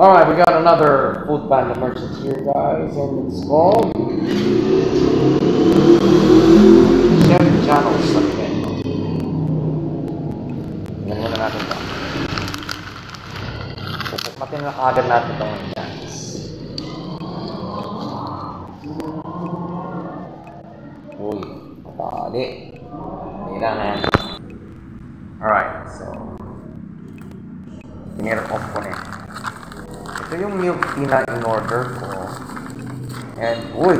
Alright, we got another food panda merchant here, guys, and it's called Channel Sakeno. Yan muna natin ito. Pupukmatin na kagad natin itong guys. Uy, matali. Kailangan. Alright, so Tinir off ko na eh. Ito yung milk tea na in-order ko. And, uy,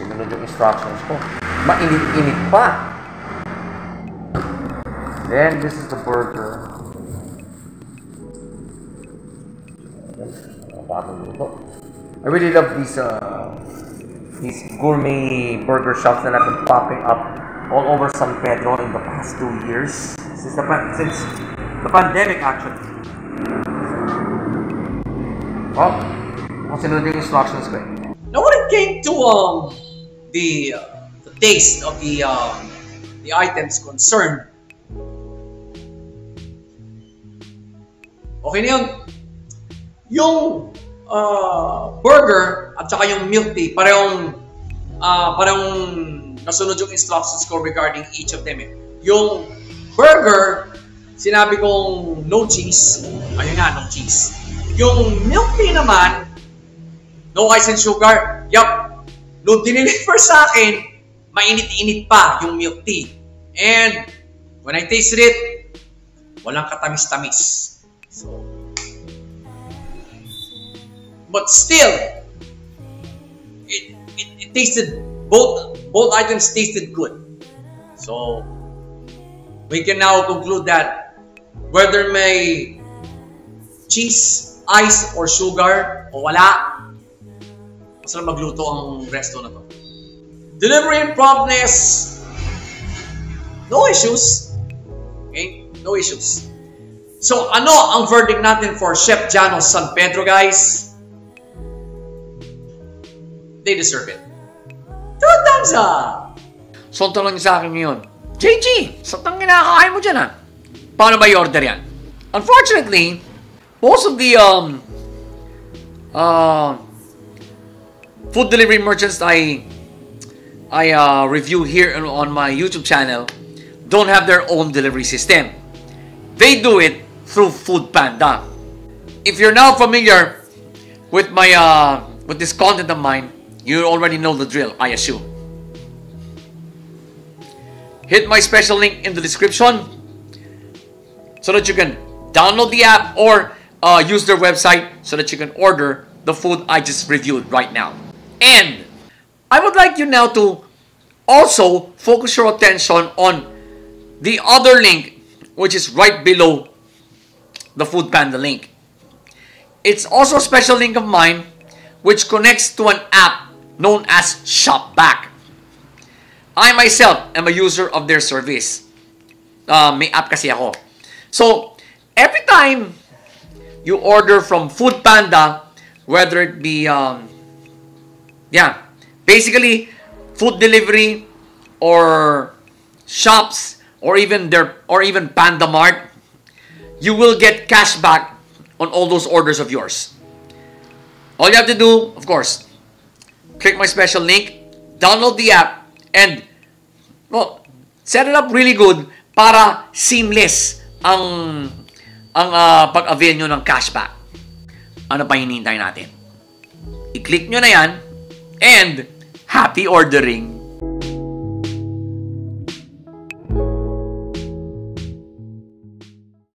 sinunod yung instructions ko. Mainit-init pa. Then, this is the burger. I really love these, uh, these gourmet burger shops that have been popping up all over San Pedro in the past two years. Since the, since the pandemic, actually. Oh, kung sinunod yung instructions ko eh. Now, when it came to um the uh, the taste of the um the items concerned, okay na yun. Yung uh, burger at saka yung milk tea, parehong uh, parehong nasunod yung instructions ko regarding each of them. Eh. Yung burger, sinabi kong no cheese. Ayun nga, no cheese. Yung milk tea naman, no ice and sugar. Yup. Nung dineliver sa akin, mainit-init pa yung milk tea. And when I tasted it, walang katamis-tamis. So, but still, it, it, it tasted, both, both items tasted good. So, we can now conclude that whether may cheese, ice, or sugar, o wala, masarap magluto ang resto na to. Delivery and promptness, no issues. Okay? No issues. So, ano ang verdict natin for Chef Jano San Pedro, guys? They deserve it. Two thumbs up! So, ang tanong niya sa akin ngayon, JG, sa tang kinakain mo dyan ha? Paano ba i-order yan? Unfortunately, most of the um, uh, food delivery merchants I I uh, review here on, my YouTube channel don't have their own delivery system. They do it through Food Panda. If you're now familiar with my uh, with this content of mine, you already know the drill, I assume. Hit my special link in the description so that you can download the app or uh, use their website so that you can order the food I just reviewed right now. And I would like you now to also focus your attention on the other link, which is right below the Food Panda link. It's also a special link of mine which connects to an app known as ShopBack. I myself am a user of their service. Uh, may app kasi ako. So, every time you order from Food Panda, whether it be, um, yeah, basically food delivery or shops or even their or even Panda Mart, you will get cash back on all those orders of yours. All you have to do, of course, click my special link, download the app, and well, set it up really good para seamless ang ang uh, pag-avail nyo ng cashback. Ano pa hinihintay natin? I-click nyo na yan and happy ordering!